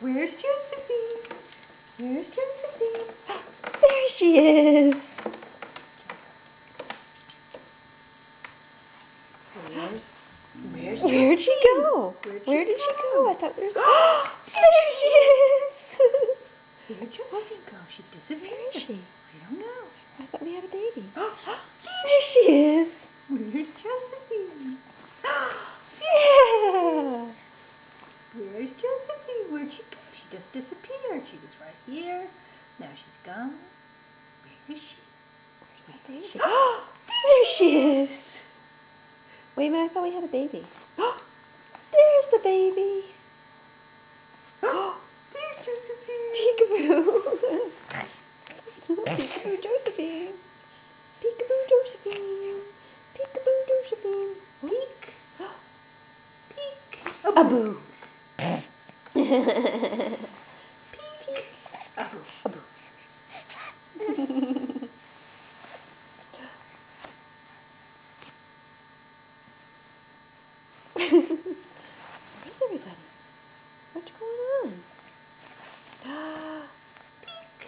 Where's Josephine? Where's Josephine? There she is. Where's, where's Where'd she go? Where'd Where she did she go? go? I thought were. there she is. Where'd Josephine go? She disappeared. Where is she? I don't know. I thought we had a baby. There she is. Where's Josephine? Yeah. Where's Josephine? Where'd she go? She just disappeared. She was right here. Now she's gone. Where is she? Where's that baby? She there she is. Wait a minute, I thought we had a baby. Oh! There's the baby. There's Josephine. Peekaboo. Peekaboo Josephine. Peekaboo Josephine. Peekaboo Josephine. Peek. Peek. A boo. Peek. Abu. Abu. Where's everybody? What's going on? Peek.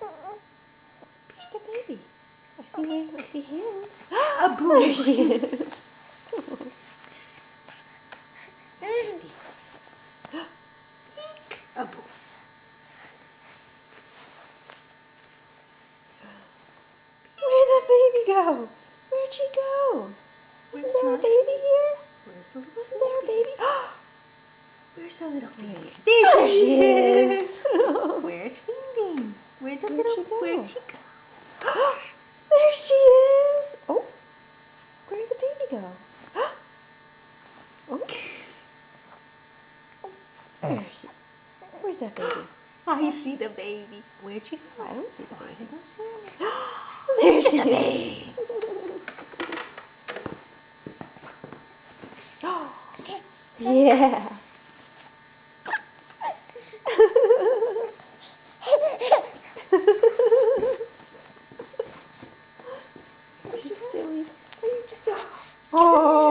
Where's the baby? I see my, I see hands. Abu. There she is. Peek. Abu. Where'd that baby go? Where'd she go? Isn't there a baby here? Where's the little Wasn't there baby? Where's the little baby? There she is. Oh, Where's Fiending? Where'd the Where'd little she go? Where'd she go? there she is. Oh, where'd the baby go? Oh. Where is she? Where's that baby? I see the baby. Where'd she go? I don't see the I baby. don't see her. There's is. baby. Yeah. You're just silly. Are you just silly? Oh.